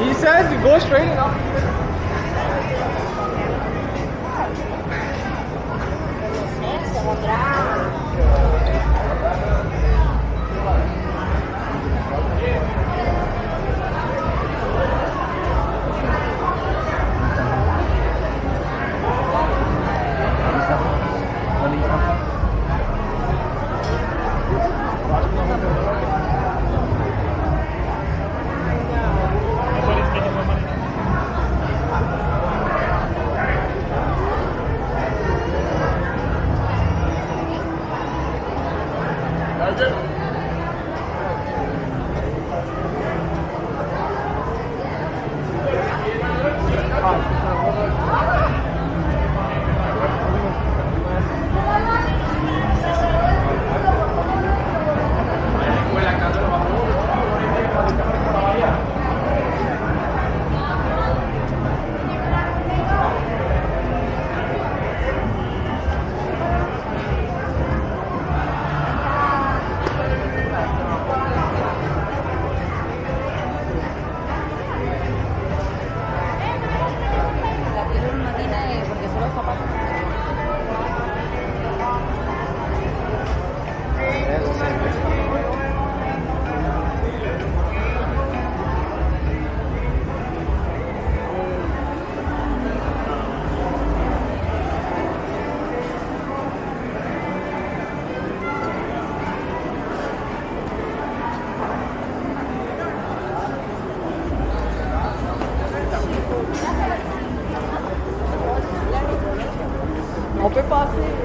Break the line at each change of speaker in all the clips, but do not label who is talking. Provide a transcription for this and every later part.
He said to go straight and up. On peut passer.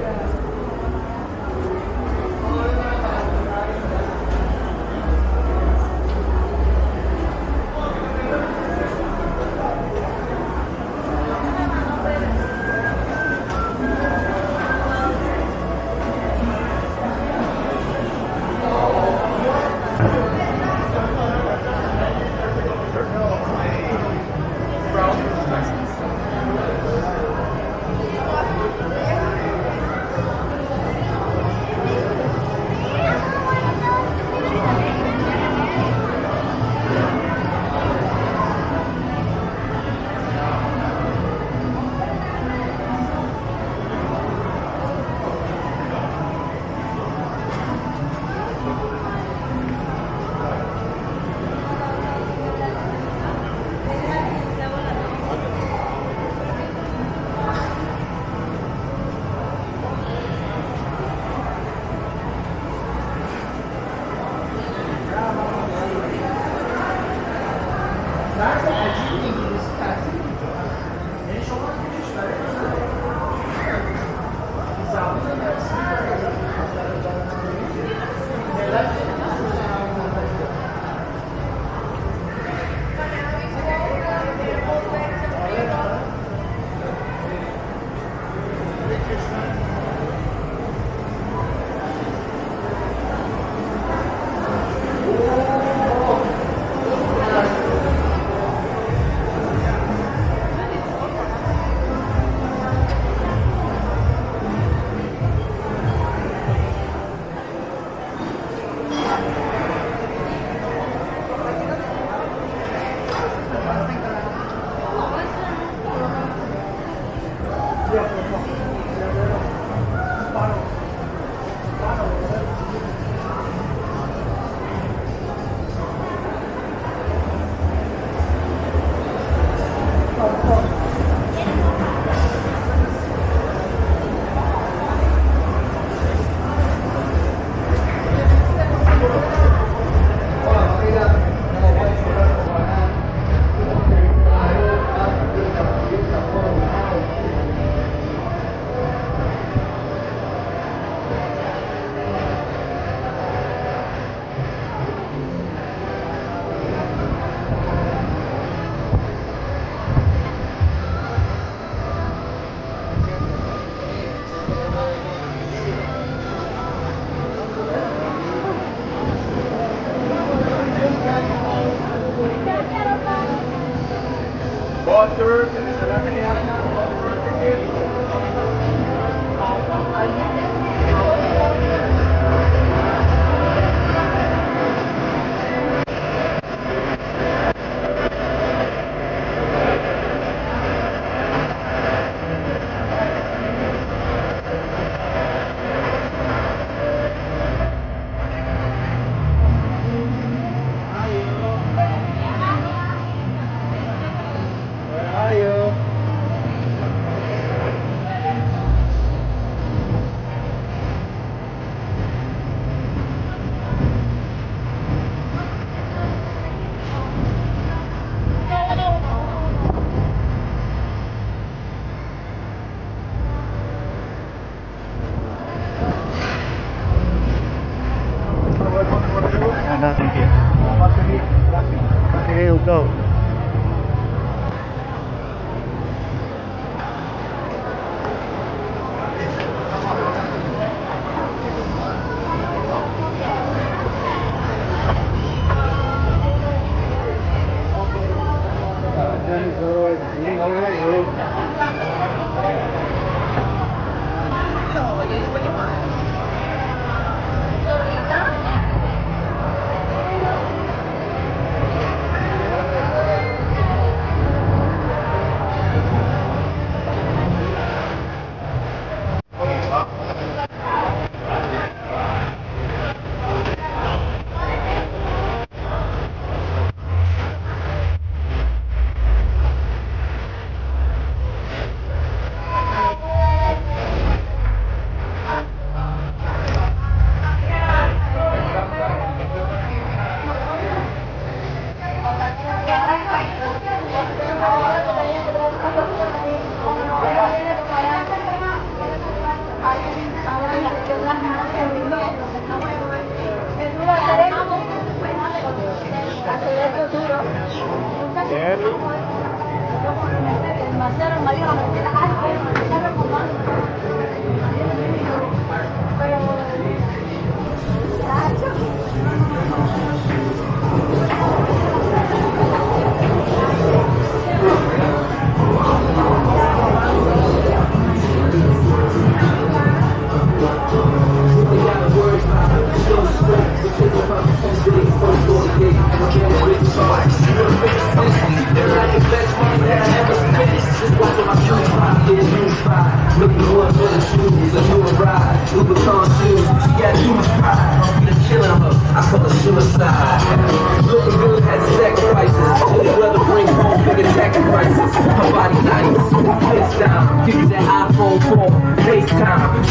Oh, Kong.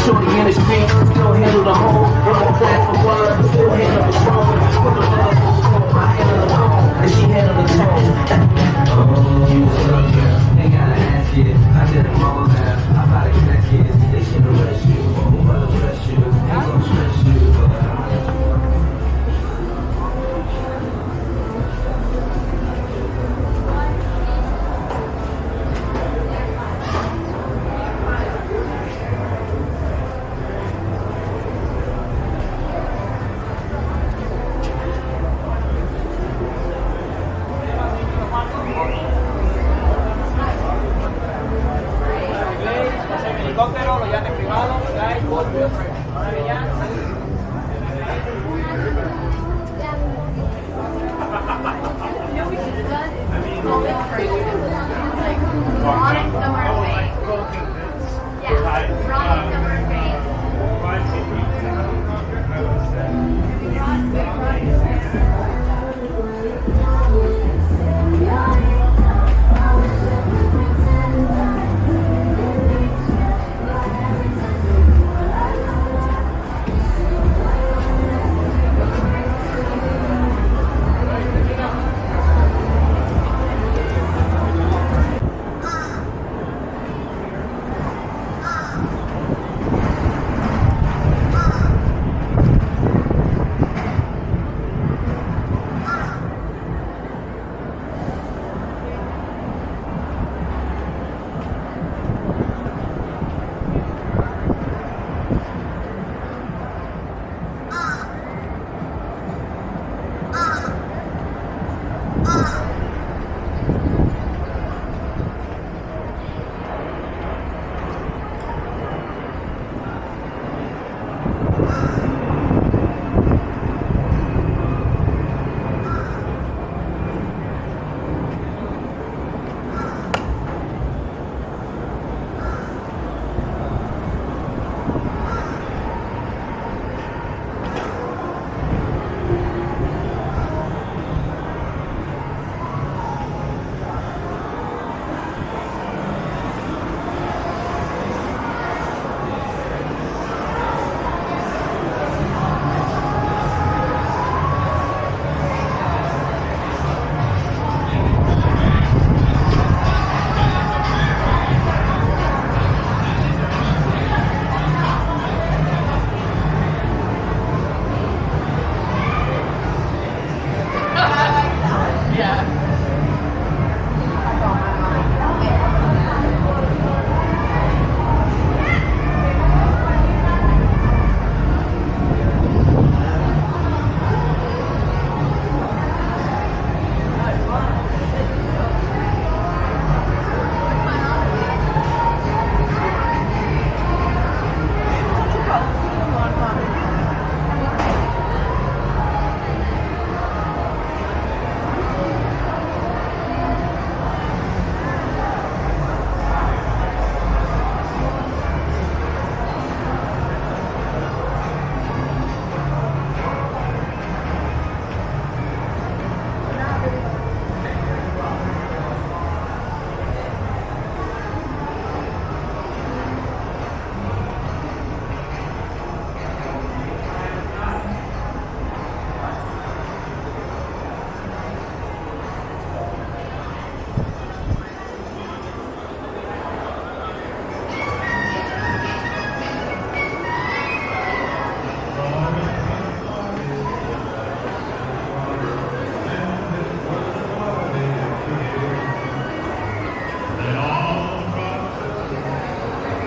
Shorty in the street,